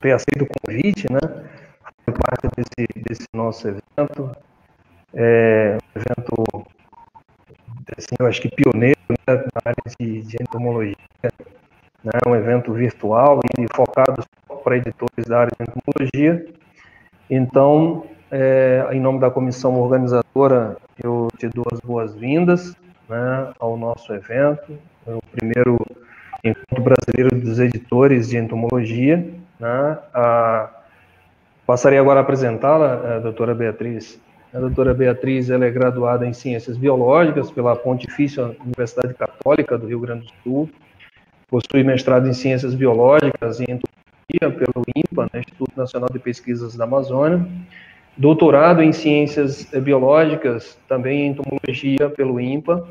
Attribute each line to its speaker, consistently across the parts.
Speaker 1: ter aceito o convite, né? Foi parte desse, desse nosso evento. É um evento, assim, eu acho que pioneiro né, na área de, de entomologia. Né? Um evento virtual e focado para editores da área de entomologia. Então, é, em nome da comissão organizadora, eu te dou as boas-vindas né, ao nosso evento, é o primeiro Encontro Brasileiro dos Editores de Entomologia. Né, a, passarei agora a apresentá-la, a doutora Beatriz. A doutora Beatriz ela é graduada em Ciências Biológicas pela Pontifícia Universidade Católica do Rio Grande do Sul, possui mestrado em Ciências Biológicas e Entomologia pelo INPA, né, Instituto Nacional de Pesquisas da Amazônia, doutorado em Ciências Biológicas, também em Entomologia pelo INPA.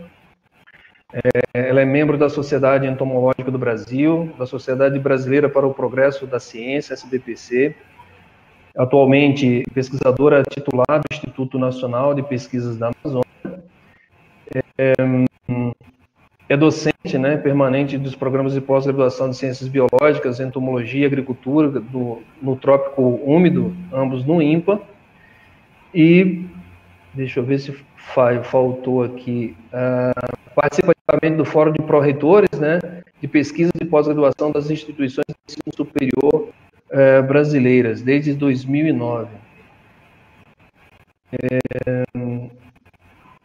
Speaker 1: É, ela é membro da Sociedade Entomológica do Brasil, da Sociedade Brasileira para o Progresso da Ciência, SBPC. Atualmente, pesquisadora titular do Instituto Nacional de Pesquisas da Amazônia. É, é docente né, permanente dos programas de pós-graduação de Ciências Biológicas, Entomologia e Agricultura do, no Trópico Úmido, ambos no INPA e deixa eu ver se faltou aqui. Uh, participa ativamente do Fórum de Pró-Reitores, né, de pesquisa e pós-graduação das instituições de ensino superior uh, brasileiras, desde 2009. É,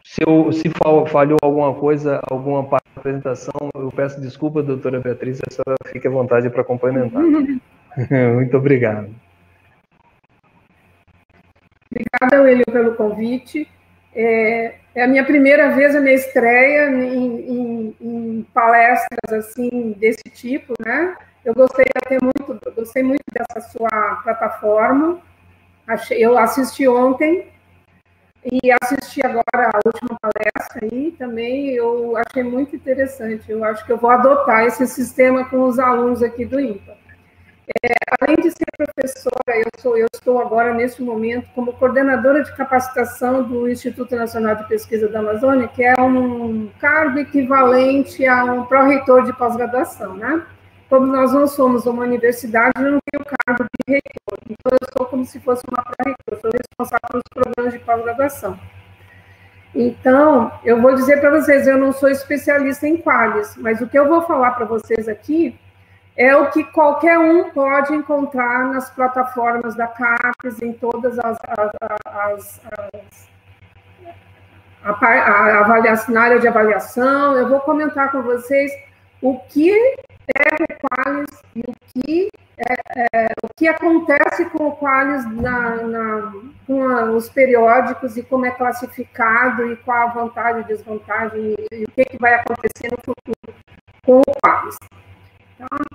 Speaker 1: se, eu, se falhou alguma coisa, alguma parte da apresentação, eu peço desculpa, doutora Beatriz, a senhora fique à vontade para complementar. Muito obrigado.
Speaker 2: Obrigada, William, pelo convite. É, é, a minha primeira vez, a minha estreia em, em, em, palestras assim desse tipo, né? Eu gostei até muito, gostei muito dessa sua plataforma. Achei, eu assisti ontem e assisti agora a última palestra aí também. Eu achei muito interessante. Eu acho que eu vou adotar esse sistema com os alunos aqui do IMPA. É, além de ser professora, eu, sou, eu estou agora, neste momento, como coordenadora de capacitação do Instituto Nacional de Pesquisa da Amazônia, que é um cargo equivalente a um pró-reitor de pós-graduação, né? Como nós não somos uma universidade, eu não tenho cargo de reitor, então eu sou como se fosse uma pró-reitor, sou responsável pelos programas de pós-graduação. Então, eu vou dizer para vocês, eu não sou especialista em quales, mas o que eu vou falar para vocês aqui é o que qualquer um pode encontrar nas plataformas da CAPES, em todas as, as, as, as a, a, avaliação, na área de avaliação. Eu vou comentar com vocês o que é o Qualis e o que, é, é, o que acontece com o Qualis na, na, com a, os periódicos e como é classificado e qual a vantagem e desvantagem e, e o que, que vai acontecer no futuro com o Qualis. Tá?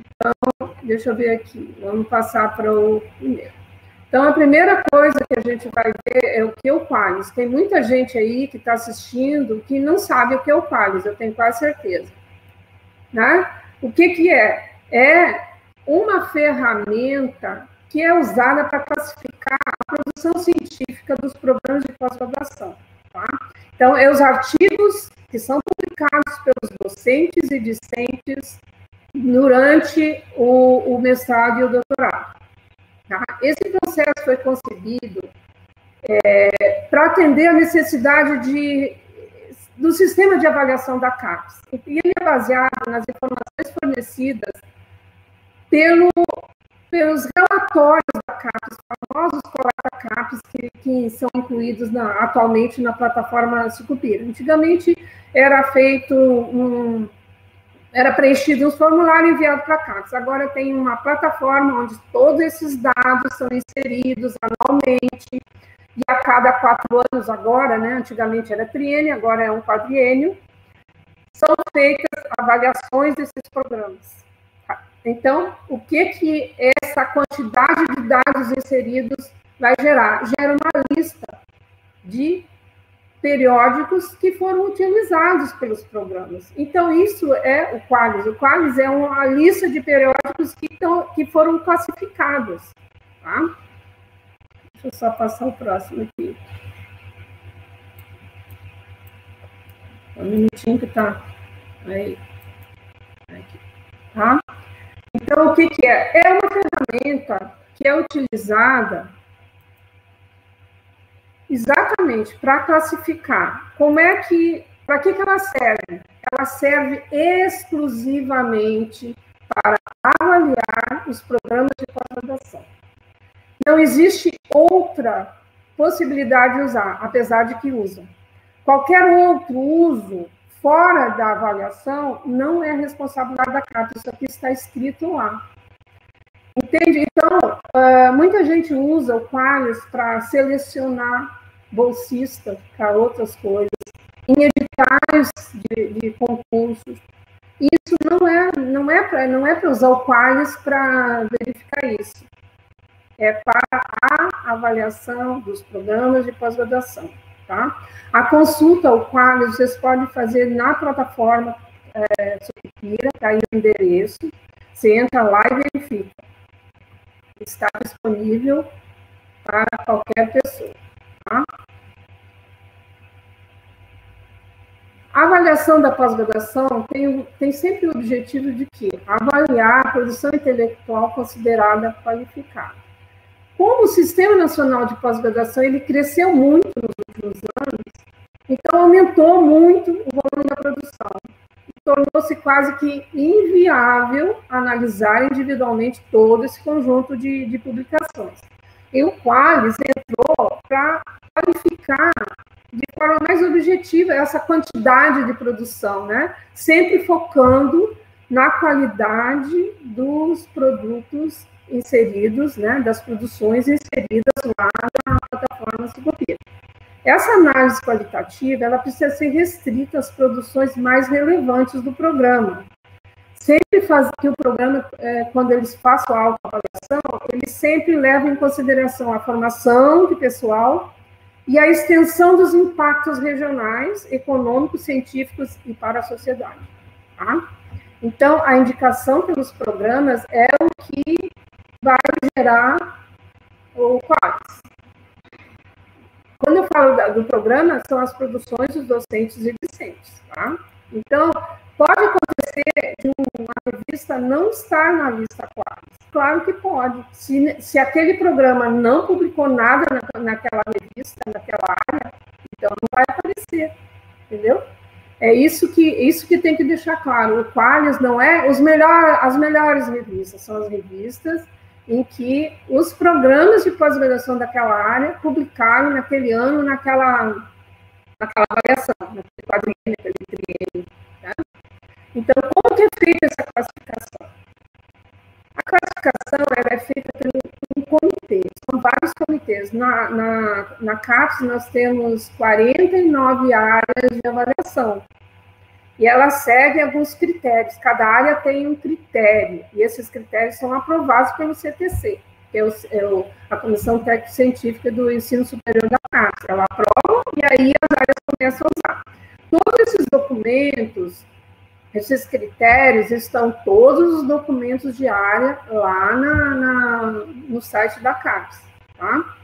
Speaker 2: Então, deixa eu ver aqui. Vamos passar para o primeiro. Então, a primeira coisa que a gente vai ver é o que é o Qualis. Tem muita gente aí que está assistindo que não sabe o que é o Qualis, eu tenho quase certeza. Né? O que, que é? É uma ferramenta que é usada para classificar a produção científica dos programas de pós-graduação. Tá? Então, é os artigos que são publicados pelos docentes e discentes durante o, o mestrado e o doutorado. Tá? Esse processo foi concebido é, para atender a necessidade de, do sistema de avaliação da CAPES. E ele é baseado nas informações fornecidas pelo, pelos relatórios da CAPES, famosos coleta CAPES, que, que são incluídos na, atualmente na plataforma Sucupira. Antigamente era feito um, era preenchido um formulário enviado para a. Agora tem uma plataforma onde todos esses dados são inseridos anualmente, e a cada quatro anos agora, né, antigamente era triênio, agora é um quadriênio, são feitas avaliações desses programas. Então, o que que essa quantidade de dados inseridos vai gerar? Gera uma lista de periódicos que foram utilizados pelos programas. Então, isso é o Qualis. O Qualis é uma lista de periódicos que, tão, que foram classificados. Tá? Deixa eu só passar o próximo aqui. um minutinho que tá aí. Aqui, tá? Então, o que, que é? É uma ferramenta que é utilizada exatamente para classificar. Como é que, para que, que ela serve? Ela serve exclusivamente para avaliar os programas de pós-graduação. Não existe outra possibilidade de usar, apesar de que usam. Qualquer outro uso fora da avaliação não é responsabilidade da CAPES, isso aqui está escrito lá. Entende? Então, uh, muita gente usa o Qualis para selecionar bolsistas para outras coisas, em editais de, de, concursos. Isso não é não é para não é para usar o Qualis para verificar isso. É para a avaliação dos programas de pós-graduação, tá? A consulta ao Qualis vocês podem fazer na plataforma é, Supira, tá aí o endereço. Você entra lá e verifica está disponível para qualquer pessoa. Tá? A avaliação da pós-graduação tem, tem sempre o objetivo de que avaliar a produção intelectual considerada qualificada. Como o Sistema Nacional de Pós-Graduação ele cresceu muito nos últimos anos, então aumentou muito o volume da produção tornou-se quase que inviável analisar individualmente todo esse conjunto de, de publicações. E o Qualis entrou para qualificar de forma mais objetiva essa quantidade de produção, né? sempre focando na qualidade dos produtos inseridos, né? das produções inseridas lá na plataforma Sucopia. Essa análise qualitativa ela precisa ser restrita às produções mais relevantes do programa. Sempre faz que o programa, é, quando eles façam a autoavaliação, eles sempre levam em consideração a formação de pessoal e a extensão dos impactos regionais, econômicos, científicos e para a sociedade. Tá? Então, a indicação pelos programas é o que vai gerar o quais. Quando eu falo do programa, são as produções dos docentes e discentes, tá? Então, pode acontecer de uma revista não estar na lista Quadros. Claro que pode. Se, se aquele programa não publicou nada na, naquela revista, naquela área, então não vai aparecer, entendeu? É isso que, isso que tem que deixar claro. O Qualis não é os melhor, as melhores revistas, são as revistas em que os programas de pós-graduação daquela área publicaram naquele ano, naquela, naquela avaliação, naquele quadrinho, naquele triênio. Tá? Então, como que é feita essa classificação? A classificação ela é feita por um comitê, são vários comitês. Na, na, na CAPES, nós temos 49 áreas de avaliação e ela segue alguns critérios. Cada área tem um critério, e esses critérios são aprovados pelo CTC, que é, o, é o, a Comissão Técnico Científica do Ensino Superior da CAPES. Ela aprova e aí as áreas começam a usar. Todos esses documentos, esses critérios, estão todos os documentos de área lá na, na no site da CAPES. Tá?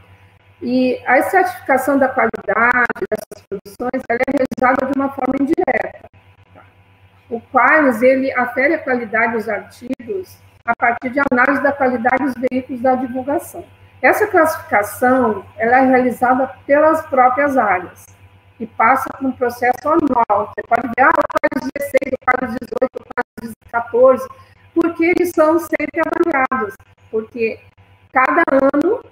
Speaker 2: E a certificação da qualidade dessas produções é realizada de uma forma indireta Qualis ele afere a qualidade dos artigos a partir de análise da qualidade dos veículos da divulgação. Essa classificação ela é realizada pelas próprias áreas e passa por um processo anual. Você pode ver, ah, o Qualis 16, o Qualis 18, o Qualis 14, porque eles são sempre avaliados, porque cada ano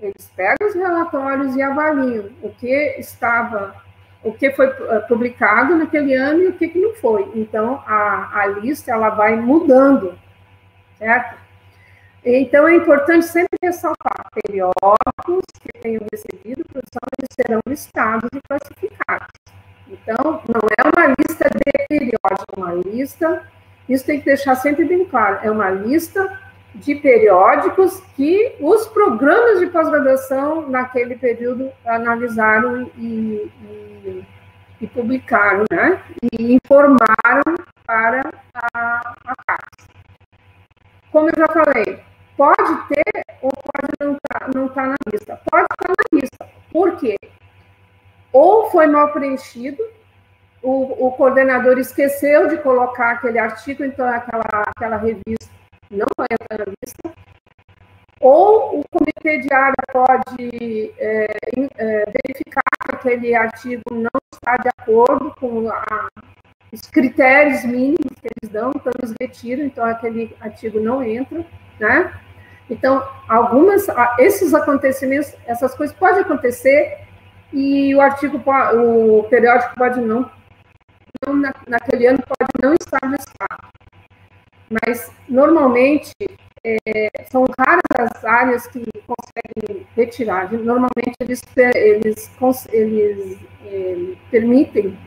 Speaker 2: eles pegam os relatórios e avaliam o que estava o que foi eh, publicado naquele ano e o que, que não foi. Então, a, a lista ela vai mudando, certo? Então, é importante sempre ressaltar periódicos que tenham recebido produção, eles serão listados e classificados. Então, não é uma lista de periódicos, é uma lista, isso tem que deixar sempre bem claro, é uma lista de periódicos que os programas de pós-graduação naquele período analisaram e, e e publicaram, né? E informaram para a, a CAPES. Como eu já falei, pode ter ou pode não estar tá, não tá na lista. Pode estar tá na lista. Por quê? Ou foi mal preenchido, o, o, coordenador esqueceu de colocar aquele artigo, então aquela, aquela revista não entra na lista, ou o comitê de área pode é, é, verificar que aquele artigo não está de acordo com a, os critérios mínimos que eles dão, então eles retiram, então aquele artigo não entra, né? Então, algumas, esses acontecimentos, essas coisas podem acontecer e o artigo, o periódico pode não, não naquele ano pode não estar no estado. Mas, normalmente, é, são raras as áreas que conseguem retirar. Normalmente, eles, eles, eles é, permitem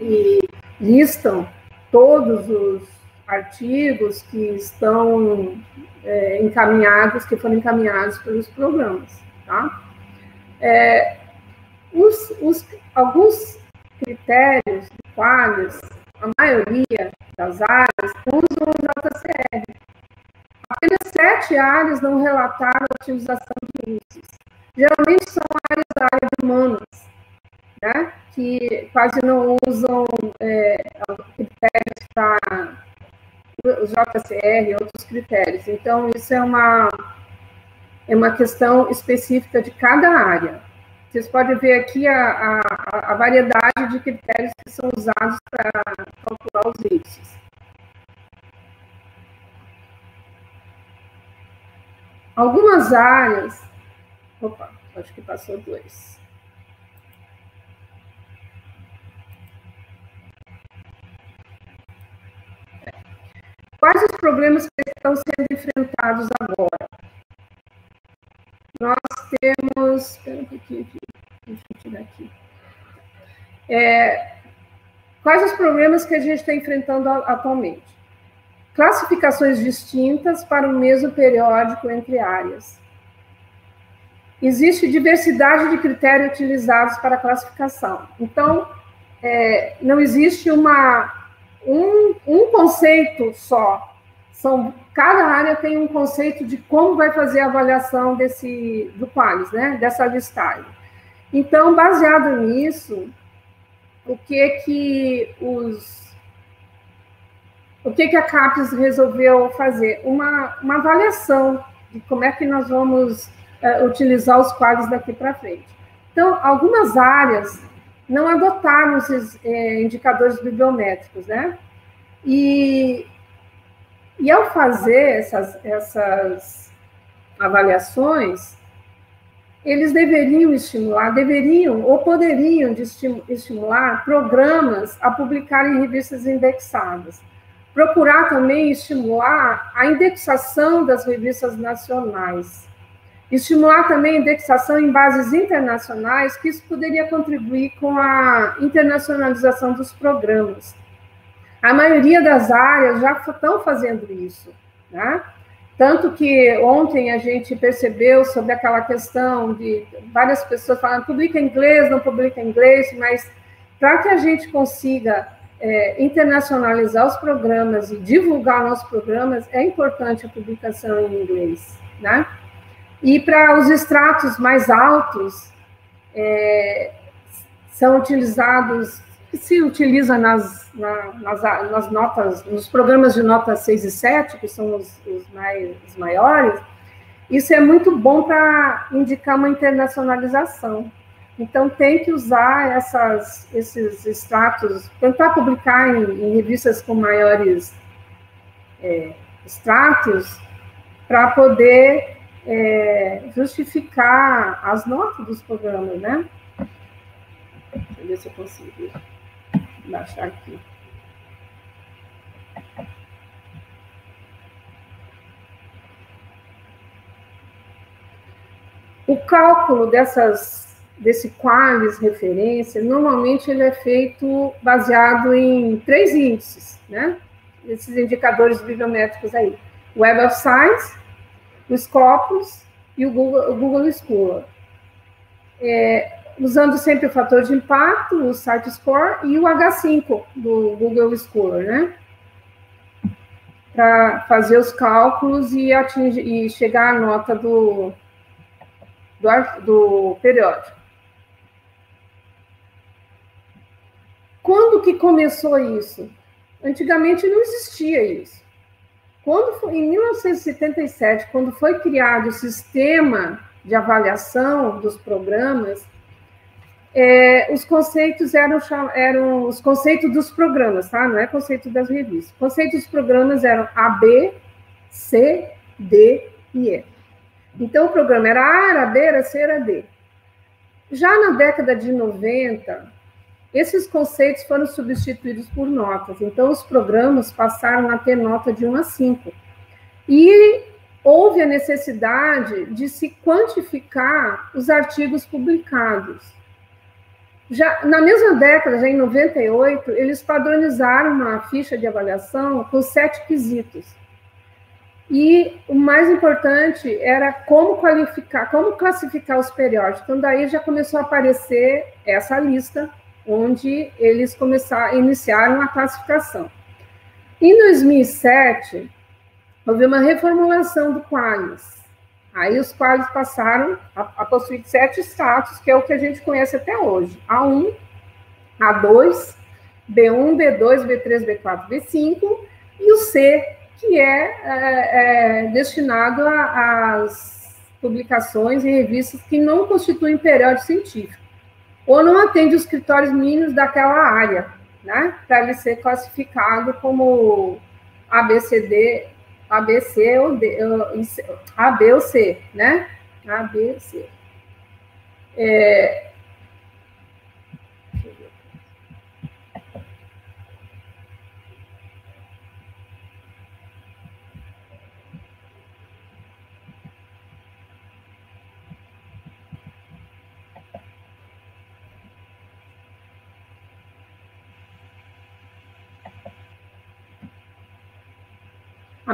Speaker 2: e listam todos os artigos que estão é, encaminhados, que foram encaminhados pelos programas. Tá? É, os, os, alguns critérios quais a maioria das áreas usam JCR. Apenas sete áreas não relataram a utilização de índices. Geralmente são áreas da área de humanas, né? que quase não usam é, critérios para o JCR e outros critérios. Então, isso é uma, é uma questão específica de cada área. Vocês podem ver aqui a, a, a variedade de critérios que são usados para calcular os índices. Algumas áreas. Opa, acho que passou dois. Quais os problemas que estão sendo enfrentados agora? Nós temos. Espera um pouquinho aqui. Deixa eu tirar aqui. É, quais os problemas que a gente está enfrentando atualmente? Classificações distintas para o mesmo periódico entre áreas. Existe diversidade de critérios utilizados para a classificação. Então, é, não existe uma um, um conceito só. São, cada área tem um conceito de como vai fazer a avaliação desse, do Qualis, né? dessa listagem. Então, baseado nisso, o que que os o que que a CAPES resolveu fazer? Uma, uma avaliação de como é que nós vamos uh, utilizar os quadros daqui para frente. Então, algumas áreas não adotaram esses é, indicadores bibliométricos, né? E, e ao fazer essas, essas avaliações, eles deveriam estimular, deveriam ou poderiam estimular programas a publicar em revistas indexadas. Procurar também estimular a indexação das revistas nacionais Estimular também a indexação em bases internacionais, que isso poderia contribuir com a internacionalização dos programas. A maioria das áreas já estão fazendo isso, né? Tanto que ontem a gente percebeu sobre aquela questão de várias pessoas falando publica inglês, não publica inglês, mas para que a gente consiga é, internacionalizar os programas e divulgar nossos programas, é importante a publicação em inglês, né? E para os extratos mais altos, é, são utilizados, se utiliza nas, na, nas, nas, notas, nos programas de nota 6 e 7, que são os, os, mais, os maiores, isso é muito bom para indicar uma internacionalização. Então, tem que usar essas, esses extratos, tentar publicar em, em revistas com maiores é, extratos, para poder é, justificar as notas dos programas, né? Deixa eu ver se eu consigo baixar aqui. O cálculo dessas, desse qualis referência, normalmente ele é feito baseado em três índices, né? Esses indicadores bibliométricos aí. Web of Science, o Scopus e o Google, o Google Scholar. É, usando sempre o fator de impacto, o Site Score e o H5 do Google Scholar, né? Para fazer os cálculos e, atingir, e chegar à nota do, do, do periódico. Quando que começou isso? Antigamente não existia isso. Quando foi, em 1977, quando foi criado o sistema de avaliação dos programas, é, os conceitos eram, eram os conceitos dos programas, tá? Não é conceito das revistas. Os conceitos dos programas eram A, B, C, D e E. Então, o programa era A, era B, era C, era D. Já na década de 90, esses conceitos foram substituídos por notas. Então, os programas passaram a ter nota de 1 a 5. E houve a necessidade de se quantificar os artigos publicados. Já na mesma década, já em 98, eles padronizaram uma ficha de avaliação com sete quesitos. E o mais importante era como qualificar, como classificar os periódicos. Então, daí já começou a aparecer essa lista, onde eles começaram, iniciaram a classificação. Em 2007, houve uma reformulação do Qualis. Aí os Qualis passaram a, a possuir sete status, que é o que a gente conhece até hoje: A1, A2, B1, B2, B3, B4, B5 e o C, que é, é, é destinado às publicações e revistas que não constituem periódico científico, ou não atende os critérios mínimos daquela área, né, para ele ser classificado como ABCD, ABC ou D, A, B ou C, né? A, B, C. É,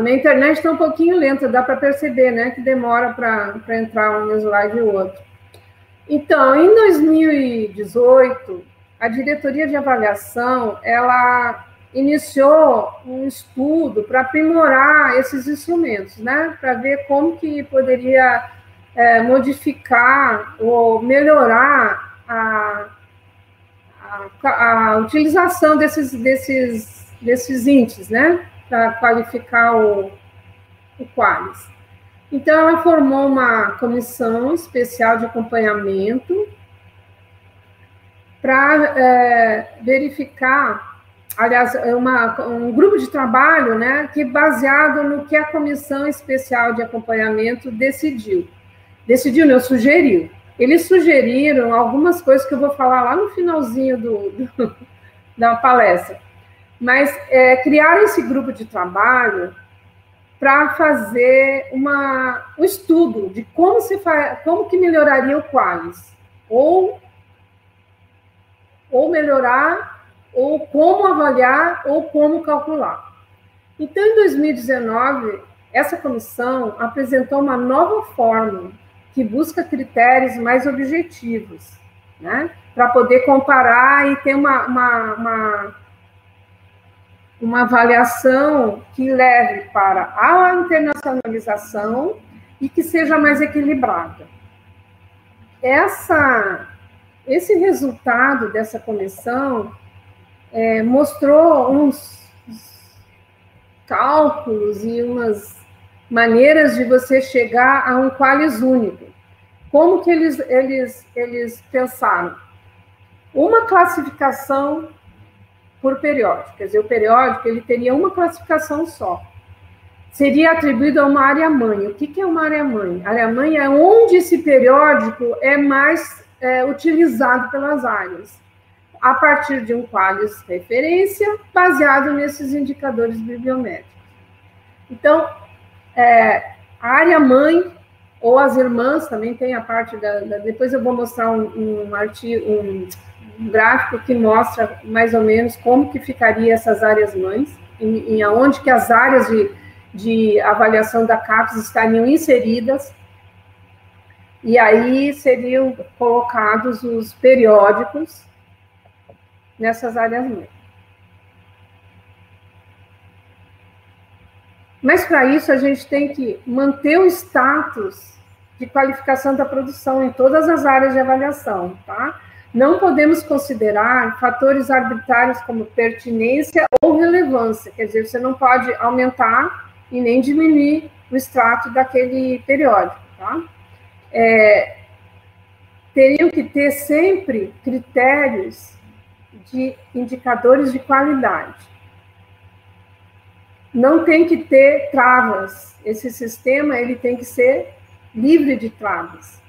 Speaker 2: minha internet está um pouquinho lenta, dá para perceber, né? Que demora para entrar um slide e outro. Então, em 2018, a diretoria de avaliação ela iniciou um estudo para aprimorar esses instrumentos, né? Para ver como que poderia é, modificar ou melhorar a, a, a utilização desses, desses, desses índices, né? Para qualificar o, o Qualis. Então, ela formou uma comissão especial de acompanhamento para é, verificar, aliás, uma, um grupo de trabalho, né, que baseado no que a comissão especial de acompanhamento decidiu. Decidiu, não, sugeriu. Eles sugeriram algumas coisas que eu vou falar lá no finalzinho do, do da palestra mas é, criaram esse grupo de trabalho para fazer uma, um estudo de como se faz, como que melhoraria o Qualis, ou ou melhorar, ou como avaliar, ou como calcular. Então, em 2019, essa comissão apresentou uma nova fórmula que busca critérios mais objetivos, né, para poder comparar e ter uma, uma, uma uma avaliação que leve para a internacionalização e que seja mais equilibrada. Essa, esse resultado dessa comissão é, mostrou uns cálculos e umas maneiras de você chegar a um qualis único. Como que eles, eles, eles pensaram? Uma classificação por periódico. Quer dizer, o periódico ele teria uma classificação só. Seria atribuído a uma área-mãe. O que, que é uma área-mãe? Área-mãe é onde esse periódico é mais é, utilizado pelas áreas, a partir de um qualis referência, baseado nesses indicadores bibliométricos. Então, é, a área-mãe ou as irmãs também tem a parte da, da depois eu vou mostrar um, um artigo, um, um gráfico que mostra mais ou menos como que ficaria essas áreas mães, em aonde que as áreas de, de avaliação da CAPES estariam inseridas, e aí seriam colocados os periódicos nessas áreas mães. Mas para isso a gente tem que manter o status de qualificação da produção em todas as áreas de avaliação, tá? Não podemos considerar fatores arbitrários como pertinência ou relevância, quer dizer, você não pode aumentar e nem diminuir o extrato daquele periódico, tá? É, teriam que ter sempre critérios de indicadores de qualidade. Não tem que ter travas. Esse sistema ele tem que ser livre de travas.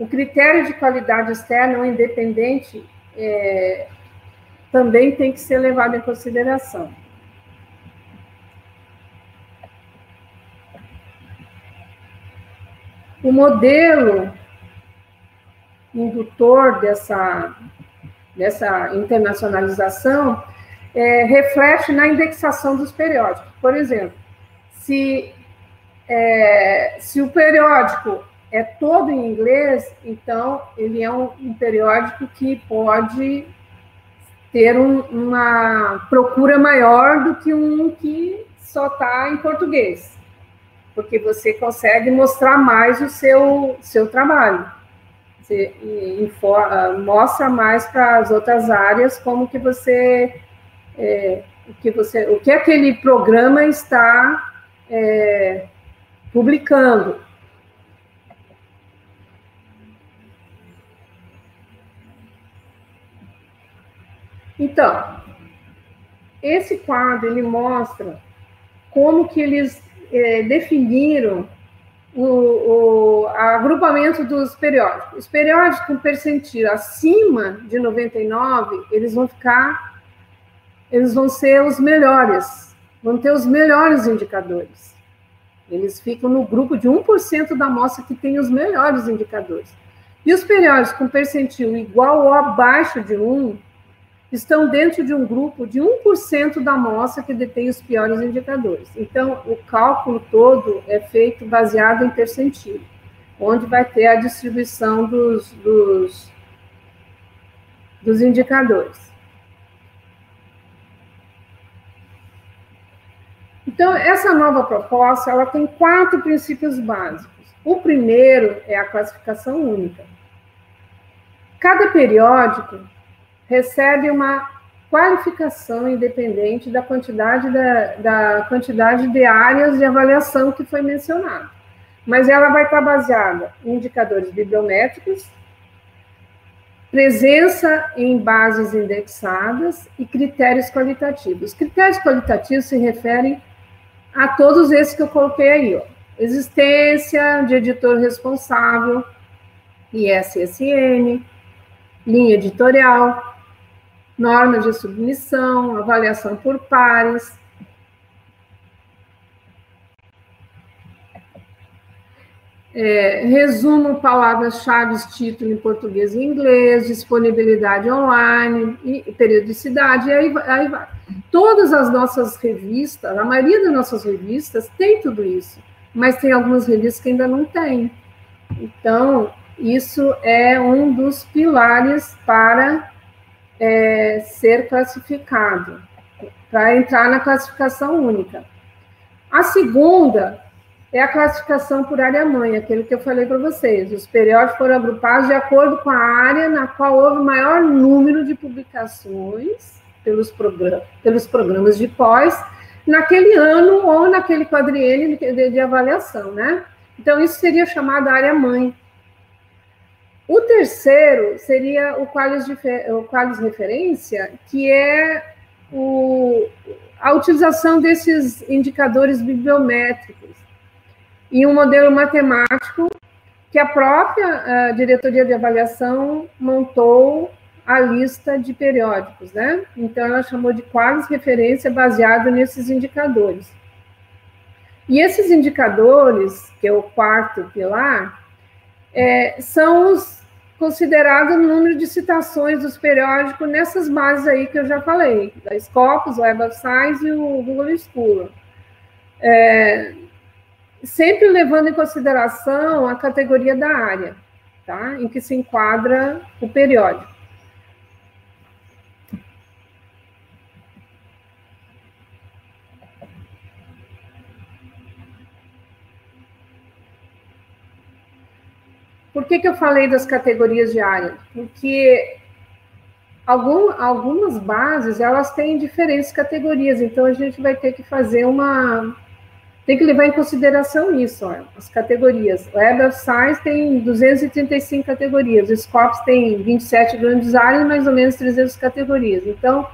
Speaker 2: O critério de qualidade externa ou independente é, também tem que ser levado em consideração. O modelo indutor dessa, dessa internacionalização é, reflete na indexação dos periódicos. Por exemplo, se, é, se o periódico é todo em inglês, então ele é um, um periódico que pode ter um, uma procura maior do que um que só está em português, porque você consegue mostrar mais o seu, seu trabalho. Você informa, mostra mais para as outras áreas como que você, é, o que você, o que aquele programa está é, publicando. Então, esse quadro ele mostra como que eles é, definiram o, o agrupamento dos periódicos. Os periódicos com percentil acima de 99, eles vão ficar, eles vão ser os melhores, vão ter os melhores indicadores. Eles ficam no grupo de 1% da amostra que tem os melhores indicadores. E os periódicos com percentil igual ou abaixo de 1, estão dentro de um grupo de 1% da amostra que detém os piores indicadores. Então, o cálculo todo é feito baseado em percentil, onde vai ter a distribuição dos, dos, dos indicadores. Então, essa nova proposta, ela tem quatro princípios básicos. O primeiro é a classificação única. Cada periódico recebe uma qualificação independente da quantidade, da, da quantidade de áreas de avaliação que foi mencionada. Mas ela vai estar baseada em indicadores bibliométricos, presença em bases indexadas e critérios qualitativos. Critérios qualitativos se referem a todos esses que eu coloquei aí, ó. Existência de editor responsável, ISSN, linha editorial, normas de submissão, avaliação por pares. É, resumo palavras-chave, título em português e inglês, disponibilidade online, e periodicidade, e aí, aí vai. Todas as nossas revistas, a maioria das nossas revistas tem tudo isso, mas tem algumas revistas que ainda não tem. Então, isso é um dos pilares para é, ser classificado, para entrar na classificação única. A segunda é a classificação por área mãe, aquele que eu falei para vocês. Os periódicos foram agrupados de acordo com a área na qual houve maior número de publicações pelos, programas, pelos programas de pós, naquele ano ou naquele quadriênio de, de avaliação, né? Então, isso seria chamado área mãe. O terceiro seria o qualis, o qualis referência, que é o, a utilização desses indicadores bibliométricos em um modelo matemático que a própria a diretoria de avaliação montou a lista de periódicos, né? Então ela chamou de qualis referência baseado nesses indicadores. E esses indicadores, que é o quarto pilar, é, são os considerado o número de citações dos periódicos nessas bases aí que eu já falei, da Scopus, Web of Science e o Google Scholar. É, sempre levando em consideração a categoria da área, tá? em que se enquadra o periódico. Que, que eu falei das categorias de área? Porque algum, algumas bases, elas têm diferentes categorias, então a gente vai ter que fazer uma... Tem que levar em consideração isso, ó, as categorias. Web of Science tem 235 categorias, o Scopus tem 27 grandes áreas, mais ou menos 300 categorias. Então,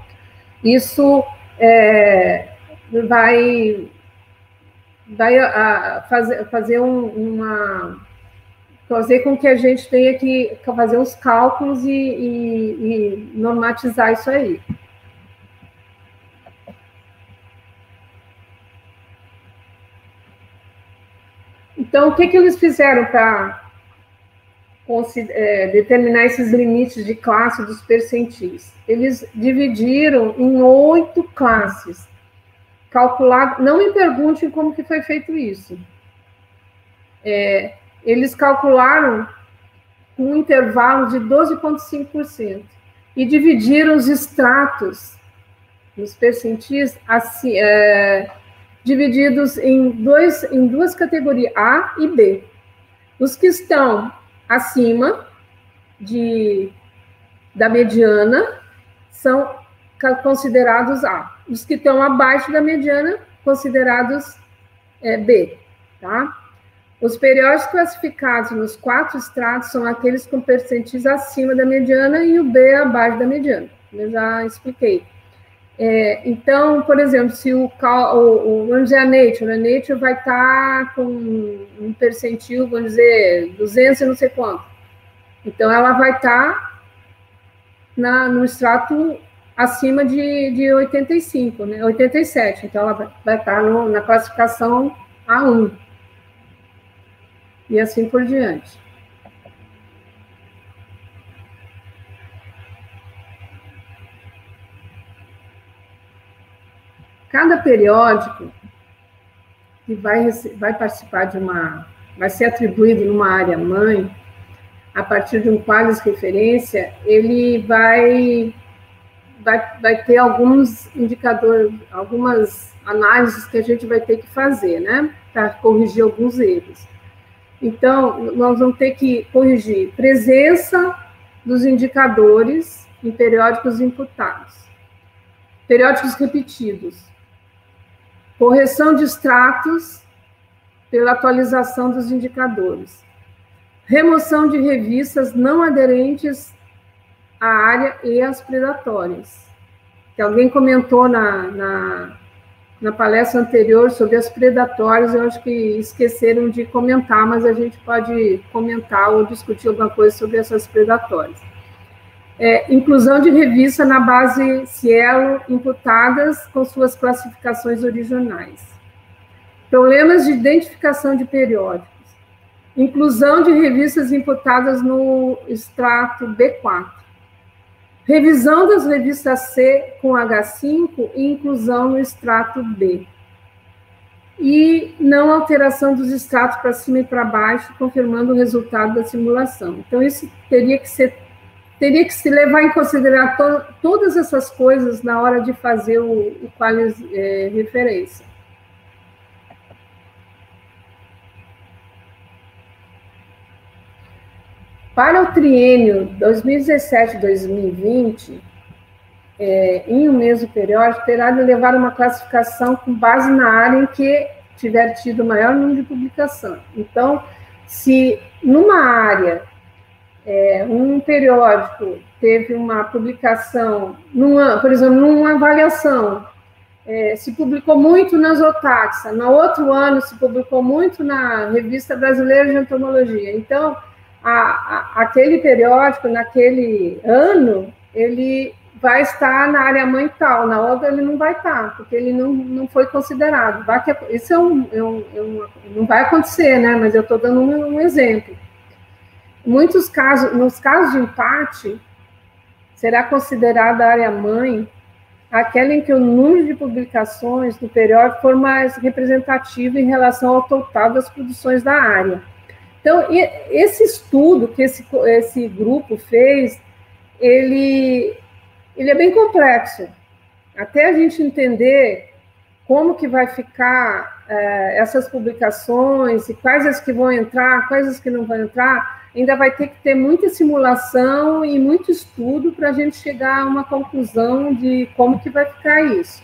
Speaker 2: isso é, vai, vai a, fazer, fazer um, uma fazer com que a gente tenha que fazer os cálculos e, e, e normatizar isso aí. Então, o que, que eles fizeram para é, determinar esses limites de classe dos percentis? Eles dividiram em oito classes. Calculado, não me perguntem como que foi feito isso. É, eles calcularam um intervalo de 12,5% e dividiram os estratos, os percentis, assim, é, divididos em, dois, em duas categorias, A e B. Os que estão acima de, da mediana são considerados A. Os que estão abaixo da mediana, considerados é, B, tá? Os periódicos classificados nos quatro estratos são aqueles com percentis acima da mediana e o B abaixo da mediana. Eu já expliquei. É, então, por exemplo, se o, o, o, vamos dizer, a Nature, a Nature vai estar com um percentil, vamos dizer, 200 e não sei quanto. Então, ela vai estar na, no extrato acima de, de 85, né, 87. Então, ela vai, estar no, na classificação A1 e assim por diante. Cada periódico que vai, vai participar de uma, vai ser atribuído numa área mãe, a partir de um quadro de referência, ele vai, vai, vai ter alguns indicadores, algumas análises que a gente vai ter que fazer, né, para corrigir alguns erros. Então, nós vamos ter que corrigir presença dos indicadores em periódicos imputados, periódicos repetidos, correção de extratos pela atualização dos indicadores, remoção de revistas não aderentes à área e às predatórias. Que alguém comentou na, na na palestra anterior sobre as predatórias, eu acho que esqueceram de comentar, mas a gente pode comentar ou discutir alguma coisa sobre essas predatórias. É, inclusão de revista na base Cielo imputadas com suas classificações originais. Problemas de identificação de periódicos. Inclusão de revistas imputadas no extrato B4 Revisão das revistas C com H5 e inclusão no extrato B. E não alteração dos extratos para cima e para baixo, confirmando o resultado da simulação. Então, isso teria que ser teria que se levar em consideração todas essas coisas na hora de fazer o, o é, referência. Para o triênio 2017-2020, é, em um mesmo período, terá de levar uma classificação com base na área em que tiver tido maior número de publicação. Então, se numa área, é, um periódico teve uma publicação, numa, por exemplo, numa avaliação, é, se publicou muito na Zotaxa, no outro ano se publicou muito na Revista Brasileira de Entomologia. Então, a, a, aquele periódico, naquele ano, ele vai estar na área mãe tal, na outra ele não vai estar, porque ele não, não foi considerado. Vai que, isso é um, é um, é um, não vai acontecer, né? Mas eu estou dando um, um, exemplo. Muitos casos, nos casos de empate, será considerada a área mãe aquela em que o número de publicações do periódico for mais representativo em relação ao total das produções da área. Então, esse estudo que esse, esse grupo fez, ele, ele é bem complexo. Até a gente entender como que vai ficar é, essas publicações e quais as que vão entrar, quais as que não vão entrar, ainda vai ter que ter muita simulação e muito estudo para a gente chegar a uma conclusão de como que vai ficar isso.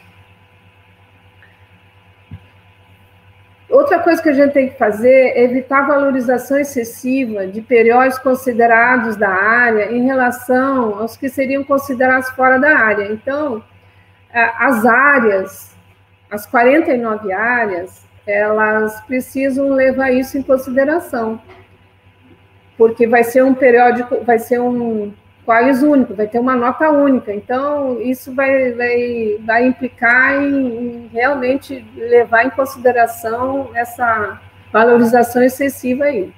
Speaker 2: Outra coisa que a gente tem que fazer é evitar valorização excessiva de periódicos considerados da área em relação aos que seriam considerados fora da área. Então, as áreas, as 49 áreas, elas precisam levar isso em consideração, porque vai ser um periódico, vai ser um qualis único, vai ter uma nota única. Então, isso vai, vai, vai implicar em, em realmente levar em consideração essa valorização excessiva aí.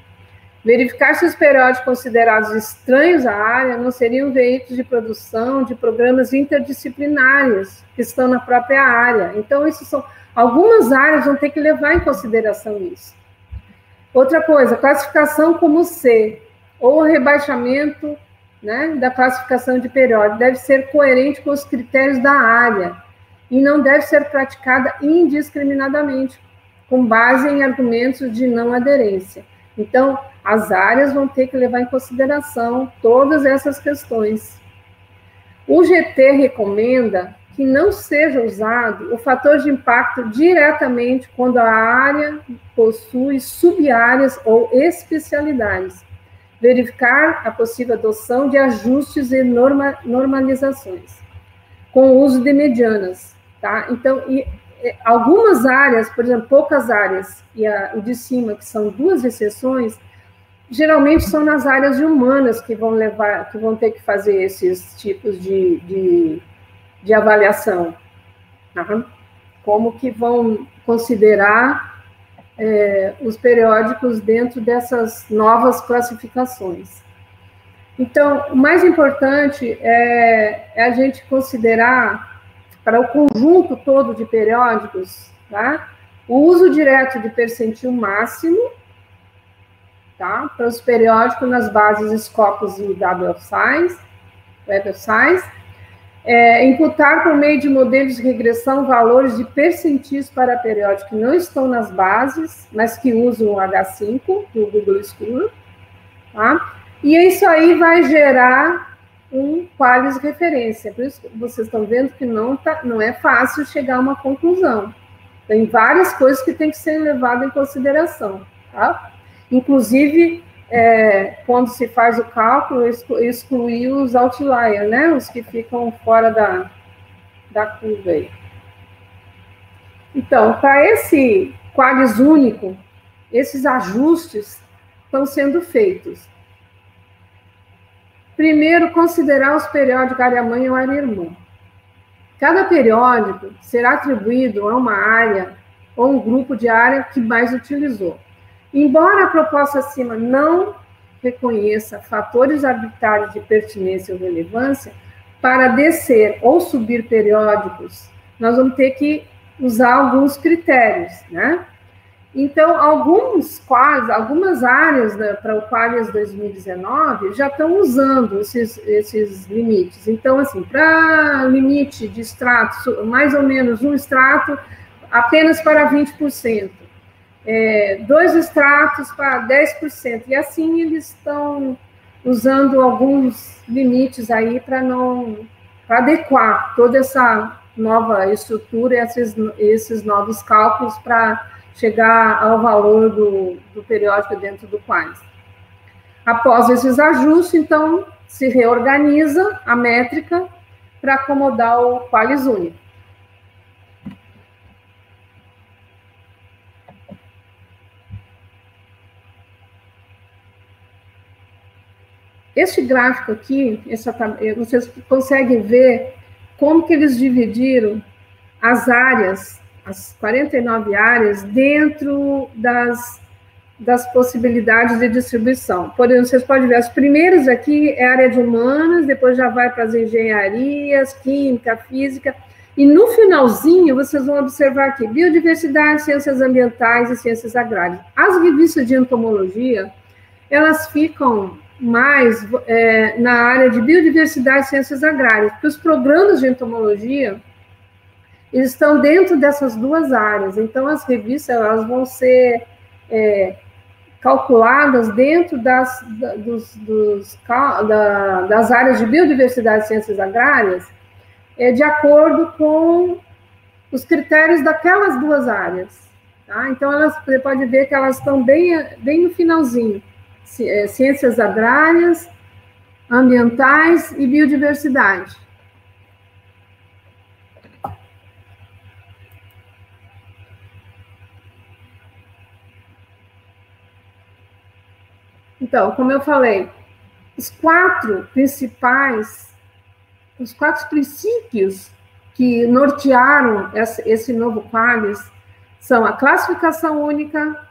Speaker 2: Verificar se os periódicos considerados estranhos à área não seriam veículos de produção de programas interdisciplinares que estão na própria área. Então, isso são algumas áreas vão ter que levar em consideração isso. Outra coisa, classificação como C ou rebaixamento né, da classificação de periódico deve ser coerente com os critérios da área e não deve ser praticada indiscriminadamente, com base em argumentos de não aderência. Então, as áreas vão ter que levar em consideração todas essas questões. O GT recomenda que não seja usado o fator de impacto diretamente quando a área possui sub-áreas ou especialidades, verificar a possível adoção de ajustes e norma, normalizações, com o uso de medianas, tá? Então, e, e, algumas áreas, por exemplo, poucas áreas, e a, o de cima, que são duas exceções, geralmente são nas áreas humanas que vão levar, que vão ter que fazer esses tipos de, de, de avaliação. Tá? Como que vão considerar é, os periódicos dentro dessas novas classificações. Então, o mais importante é, é a gente considerar, para o conjunto todo de periódicos, tá? o uso direto de percentil máximo, tá? para os periódicos nas bases Scopus e WFScience, Web of Science, é, imputar por meio de modelos de regressão valores de percentis para periódicos que não estão nas bases, mas que usam o H5 do Google Scholar, tá? E isso aí vai gerar um qualis referência. Por isso vocês estão vendo que não, tá, não é fácil chegar a uma conclusão. Tem várias coisas que tem que ser levadas em consideração, tá? Inclusive, é, quando se faz o cálculo, excluir os outliers, né? Os que ficam fora da, da curva aí. Então, para esse quadris único, esses ajustes estão sendo feitos. Primeiro, considerar os periódicos área-mãe ou área-irmã. Cada periódico será atribuído a uma área ou um grupo de área que mais utilizou. Embora a proposta acima não reconheça fatores arbitrários de pertinência ou relevância, para descer ou subir periódicos, nós vamos ter que usar alguns critérios, né? Então, alguns quais, algumas áreas né, para o Qualias 2019 já estão usando esses, esses limites. Então, assim, para limite de extrato, mais ou menos um extrato apenas para 20% é, dois extratos para 10%. E assim eles estão usando alguns limites aí para não adequar toda essa nova estrutura, esses, esses novos cálculos para chegar ao valor do, do periódico dentro do quais. Após esses ajustes, então, se reorganiza a métrica para acomodar o qualis único. Este gráfico aqui, essa, vocês conseguem ver como que eles dividiram as áreas, as 49 áreas, dentro das, das possibilidades de distribuição. Por exemplo, vocês podem ver, as primeiras aqui é a área de humanas, depois já vai para as engenharias, química, física, e no finalzinho, vocês vão observar aqui, biodiversidade, ciências ambientais e ciências agrárias. As revistas de entomologia, elas ficam mais é, na área de biodiversidade e ciências agrárias, porque os programas de entomologia, eles estão dentro dessas duas áreas. Então, as revistas elas vão ser é, calculadas dentro das, dos, dos, da, das áreas de biodiversidade e ciências agrárias, é, de acordo com os critérios daquelas duas áreas. Tá? Então, elas, você pode ver que elas estão bem, bem no finalzinho. É, ciências agrárias, ambientais e biodiversidade. Então, como eu falei, os quatro principais, os quatro princípios que nortearam esse novo Qualis são a classificação única,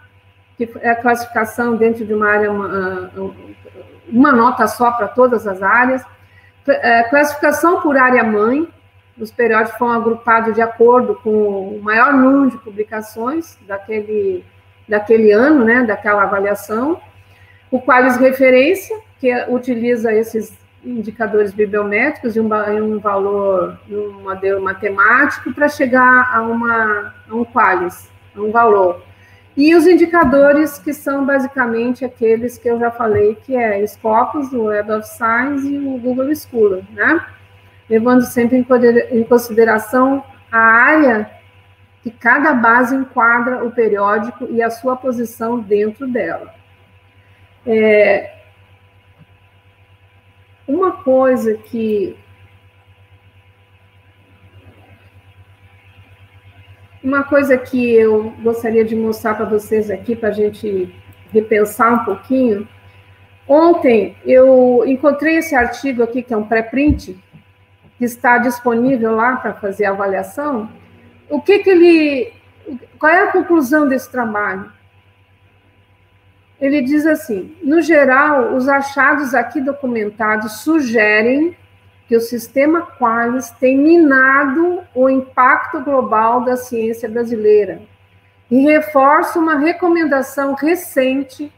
Speaker 2: que é a classificação dentro de uma área, uma, uma nota só para todas as áreas, é, classificação por área mãe, os periódicos foram agrupados de acordo com o maior número de publicações daquele, daquele ano, né, daquela avaliação, o Qualis Referência, que utiliza esses indicadores bibliométricos e um, um valor, um modelo matemático para chegar a, uma, a um Qualis, a um valor. E os indicadores que são basicamente aqueles que eu já falei, que é Scopus, o Web of Science e o Google Scholar, né? Levando sempre em consideração a área que cada base enquadra o periódico e a sua posição dentro dela. É, uma coisa que uma coisa que eu gostaria de mostrar para vocês aqui para a gente repensar um pouquinho. Ontem eu encontrei esse artigo aqui que é um pré-print que está disponível lá para fazer a avaliação. O que que ele qual é a conclusão desse trabalho? ele diz assim: no geral, os achados aqui documentados sugerem que o sistema Qualis tem minado o impacto global da ciência brasileira e reforça uma recomendação recente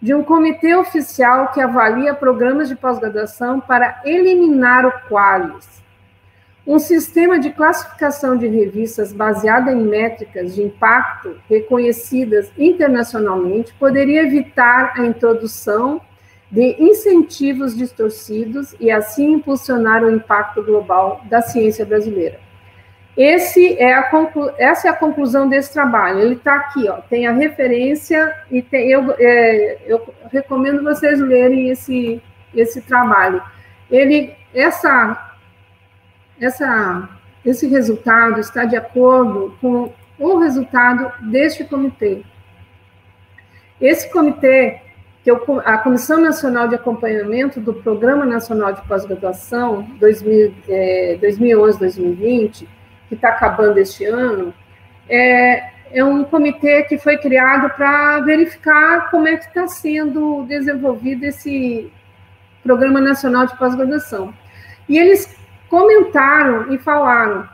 Speaker 2: de um comitê oficial que avalia programas de pós-graduação para eliminar o Qualis um sistema de classificação de revistas baseada em métricas de impacto reconhecidas internacionalmente poderia evitar a introdução de incentivos distorcidos e assim impulsionar o impacto global da ciência brasileira. É essa é a conclusão desse trabalho. Ele está aqui, ó, tem a referência e tem, eu, é, eu recomendo vocês lerem esse, esse trabalho. Ele, essa essa, esse resultado está de acordo com o resultado deste comitê. Esse comitê, que é a Comissão Nacional de Acompanhamento do Programa Nacional de Pós-Graduação 2011-2020, que está acabando este ano, é, é um comitê que foi criado para verificar como é que está sendo desenvolvido esse Programa Nacional de Pós-Graduação. E eles comentaram e falaram: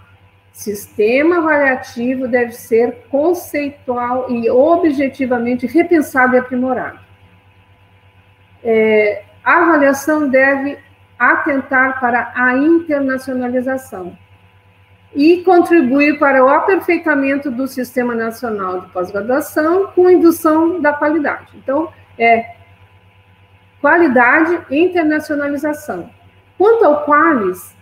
Speaker 2: sistema avaliativo deve ser conceitual e objetivamente repensado e aprimorado. É, a avaliação deve atentar para a internacionalização e contribuir para o aperfeitamento do Sistema Nacional de Pós-Graduação com indução da qualidade. Então, é qualidade e internacionalização. Quanto ao Qualis,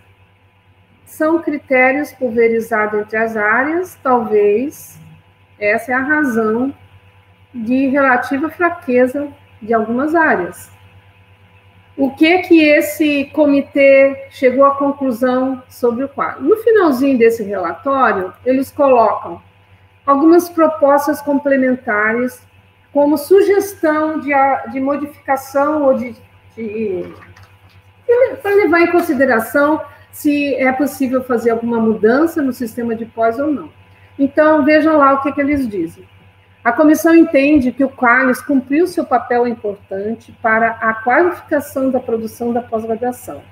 Speaker 2: são critérios pulverizados entre as áreas, talvez essa é a razão de relativa fraqueza de algumas áreas. O que que esse comitê chegou à conclusão sobre o quadro? No finalzinho desse relatório, eles colocam algumas propostas complementares como sugestão de, de modificação ou de, de para levar em consideração se é possível fazer alguma mudança no sistema de pós ou não. Então, vejam lá o que, que eles dizem. A comissão entende que o Qualis cumpriu seu papel importante para a qualificação da produção da pós-graduação.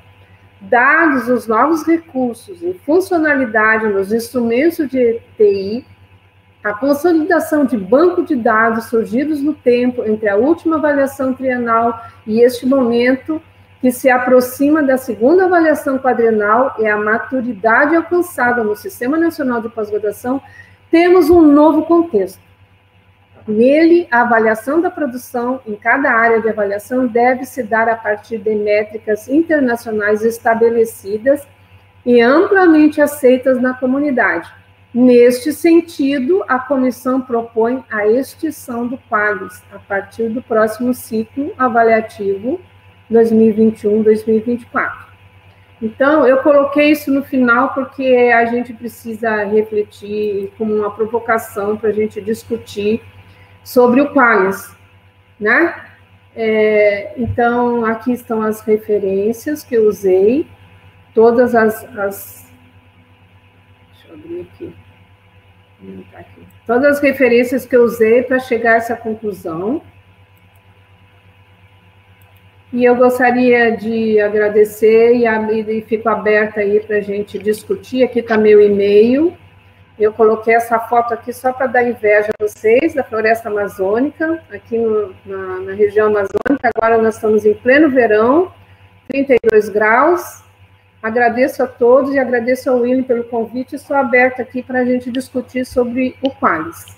Speaker 2: Dados os novos recursos e funcionalidade nos instrumentos de TI, a consolidação de banco de dados surgidos no tempo entre a última avaliação trienal e este momento que se aproxima da segunda avaliação quadrenal e a maturidade alcançada no Sistema Nacional de Pós-Graduação, temos um novo contexto. Nele, a avaliação da produção em cada área de avaliação deve se dar a partir de métricas internacionais estabelecidas e amplamente aceitas na comunidade. Neste sentido, a comissão propõe a extinção do Qualis a partir do próximo ciclo avaliativo 2021-2024. Então, eu coloquei isso no final porque a gente precisa refletir como uma provocação para a gente discutir sobre o Qualis, né? É, então, aqui estão as referências que eu usei, todas as, as deixa eu abrir aqui. Aqui. Todas as referências que eu usei para chegar a essa conclusão. E eu gostaria de agradecer e, e fico aberta aí para a gente discutir. Aqui está meu e-mail. Eu coloquei essa foto aqui só para dar inveja a vocês, da floresta amazônica, aqui no, na, na, região amazônica. Agora nós estamos em pleno verão, 32 graus. Agradeço a todos e agradeço ao William pelo convite. Estou aberta aqui para a gente discutir sobre o Qualis.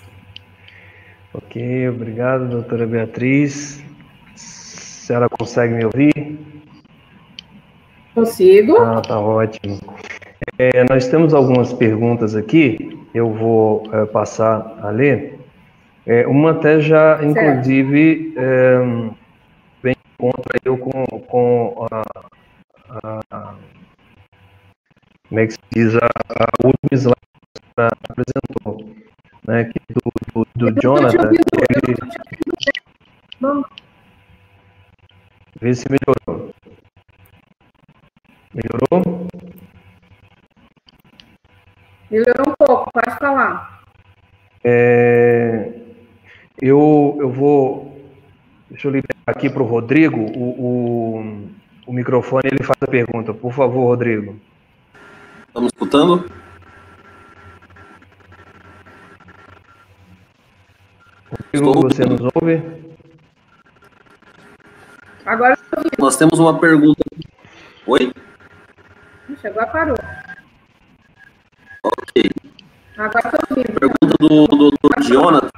Speaker 1: Ok, obrigado, doutora Beatriz se ela consegue me ouvir?
Speaker 2: Consigo.
Speaker 1: Ah, tá ótimo. É, nós temos algumas perguntas aqui, eu vou é, passar a ler. É, uma até já, inclusive, é, vem contra eu com, com a, a, como é que se diz, a, a última slide que você apresentou, né, que do, do, do Jonathan, ele... Vê se. Melhorou? Para o Rodrigo. O, o microfone ele faz a pergunta. Por favor, Rodrigo.
Speaker 3: Estamos escutando?
Speaker 1: Rodrigo, Estou... você nos ouve?
Speaker 2: Agora
Speaker 3: Nós temos uma pergunta. Oi?
Speaker 2: Ixi, agora parou.
Speaker 3: Ok.
Speaker 2: Agora estou ouvindo.
Speaker 3: Pergunta do, do Dr. Jonatas.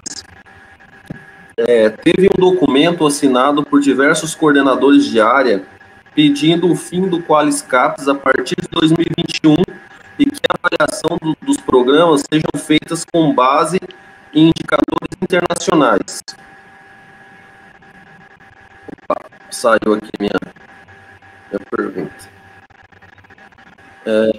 Speaker 3: É, teve um documento assinado por diversos coordenadores de área pedindo o fim do Qualis CAPES a partir de 2021 e que a avaliação do, dos programas sejam feitas com base em indicadores internacionais saiu aqui minha, minha pergunta. É,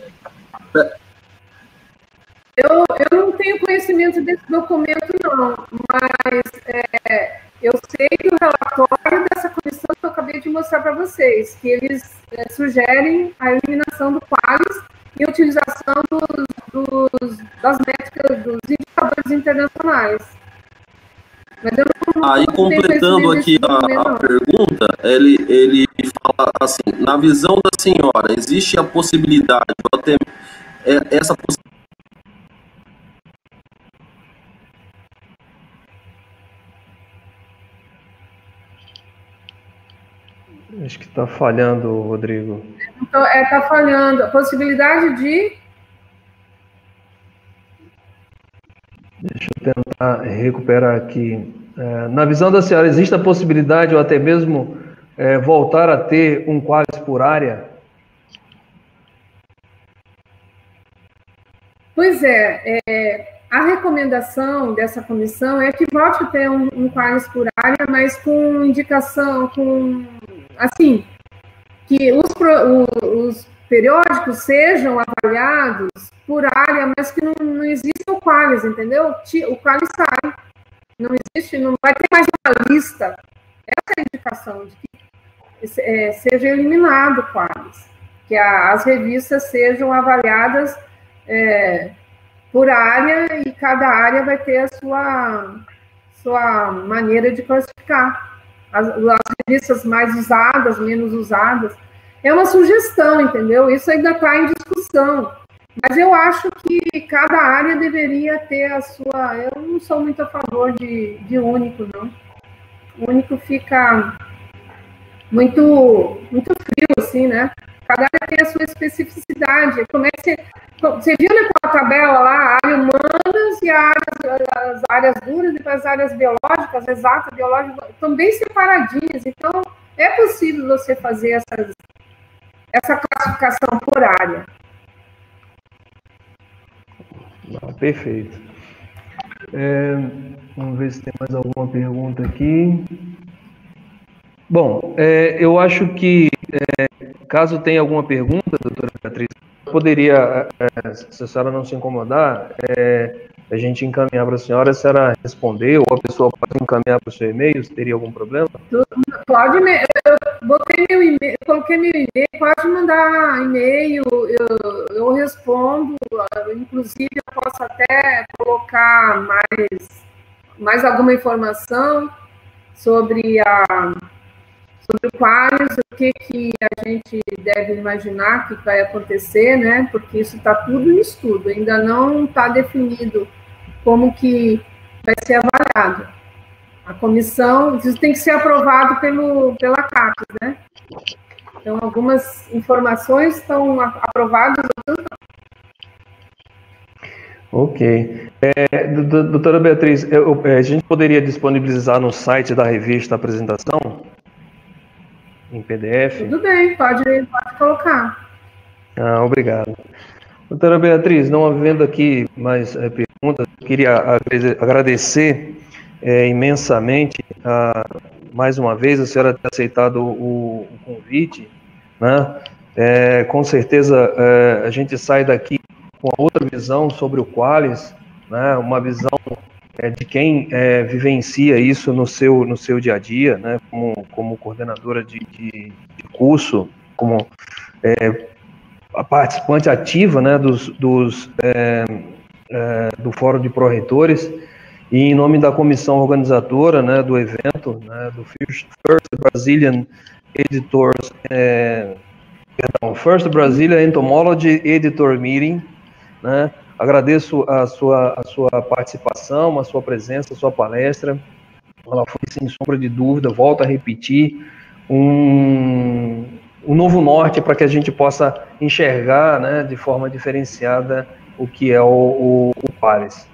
Speaker 2: eu, eu não tenho conhecimento desse documento, não, mas é, eu sei do relatório dessa comissão que eu acabei de mostrar para vocês, que eles é, sugerem a eliminação do Qualis e a utilização dos, dos, das métricas, dos indicadores internacionais.
Speaker 3: Aí, completando aqui a, a, pergunta, ele, ele fala assim: na visão da senhora, existe a possibilidade, até é, essa possibilidade.
Speaker 1: Acho que está falhando, Rodrigo.
Speaker 2: Está então, é, tá falhando. A possibilidade de.
Speaker 1: Deixa eu tentar recuperar aqui. É, na visão da senhora, existe a possibilidade ou até mesmo é, voltar a ter um quadro por área?
Speaker 2: Pois é, é, a recomendação dessa comissão é que volte a ter um, um por área, mas com indicação, com assim, que os, os periódicos sejam avaliados por área, mas que não, não exista o entendeu? O Qualis sai. Não existe, não vai ter mais uma lista. Essa é a indicação de que é, seja eliminado o Qualis, que a, as revistas sejam avaliadas é, por área e cada área vai ter a sua, sua maneira de classificar. As, as revistas mais usadas, menos usadas, é uma sugestão, entendeu? Isso ainda está em discussão. Mas eu acho que cada área deveria ter a sua. Eu não sou muito a favor de, de único, não. O único fica muito, muito frio assim, né? Cada área tem a sua especificidade. Como é que você, você viu naquela tabela lá, a área humanas e áreas, as áreas duras e as áreas biológicas, exatas, biológicas, estão bem separadinhas. Então, é possível você fazer essas, essa classificação por área.
Speaker 1: Perfeito. É, vamos ver se tem mais alguma pergunta aqui. Bom, é, eu acho que, é, caso tenha alguma pergunta, doutora Beatriz, poderia, é, se a senhora não se incomodar, é, a gente encaminhar para a senhora, se a senhora responder, ou a pessoa pode encaminhar para o seu e-mail, teria algum problema?
Speaker 2: Pode, eu botei meu e-mail, coloquei meu e-mail, pode mandar e-mail, eu, eu respondo, inclusive eu posso até colocar mais, mais alguma informação sobre a sobre quais, o que, que a gente deve imaginar que vai acontecer, né? Porque isso está tudo em estudo, ainda não está definido como que vai ser avaliado. A comissão, isso tem que ser aprovado pelo, pela CAPES, né? Então, algumas informações estão aprovadas, outras não.
Speaker 1: Ok. É, doutora Beatriz, eu, é, a gente poderia disponibilizar no site da revista a apresentação? Em PDF?
Speaker 2: Tudo bem, pode, pode colocar.
Speaker 1: Ah, obrigado. Doutora Beatriz, não havendo aqui mais é, perguntas, queria agradecer é, imensamente, a, mais uma vez, a senhora ter aceitado o, o convite. Né? É, com certeza a gente sai daqui com outra visão sobre o Qualis, né? uma visão é, de quem é, vivencia isso no seu, no seu dia a dia, né? como, como coordenadora de, de, de curso, como é, a participante ativa né? dos, dos é, é, do Fórum de Proretores, e em nome da comissão organizadora né, do evento, né, do First, Brazilian Editors, é, perdão, First Brazilian Entomology Editor Meeting, né, agradeço a sua, a sua participação, a sua presença, a sua palestra, ela foi sem sombra de dúvida, volto a repetir, um, um novo norte para que a gente possa enxergar né, de forma diferenciada o que é o, o, o Pares.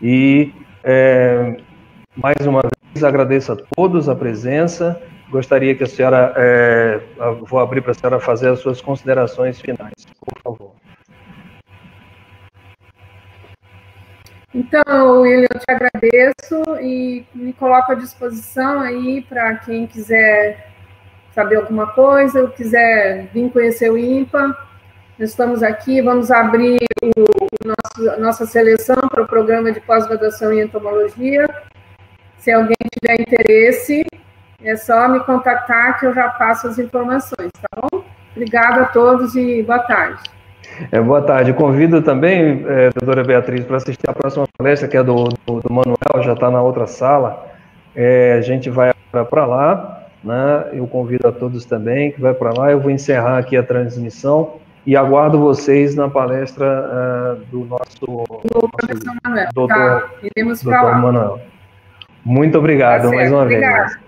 Speaker 1: E é, mais uma vez agradeço a todos a presença. Gostaria que a senhora, é, vou abrir para a senhora fazer as suas considerações finais, por favor.
Speaker 2: Então, William, eu te agradeço e me coloco à disposição aí para quem quiser saber alguma coisa, ou quiser vir conhecer o IMPA. Nós estamos aqui, vamos abrir o, nossa seleção para o programa de pós-graduação em entomologia. Se alguém tiver interesse, é só me contactar que eu já passo as informações, tá bom? Obrigada a todos e boa tarde.
Speaker 1: É, boa tarde. Convido também, é, doutora Beatriz, para assistir a próxima palestra, que é do, do, do Manuel, já está na outra sala. É, a gente vai para lá, né? Eu convido a todos também que vai para lá. Eu vou encerrar aqui a transmissão e aguardo vocês na palestra uh, do nosso, do
Speaker 2: professor Manuel. Doutor, tá, doutor
Speaker 1: Manuel. Muito obrigado tá mais uma Obrigado. vez.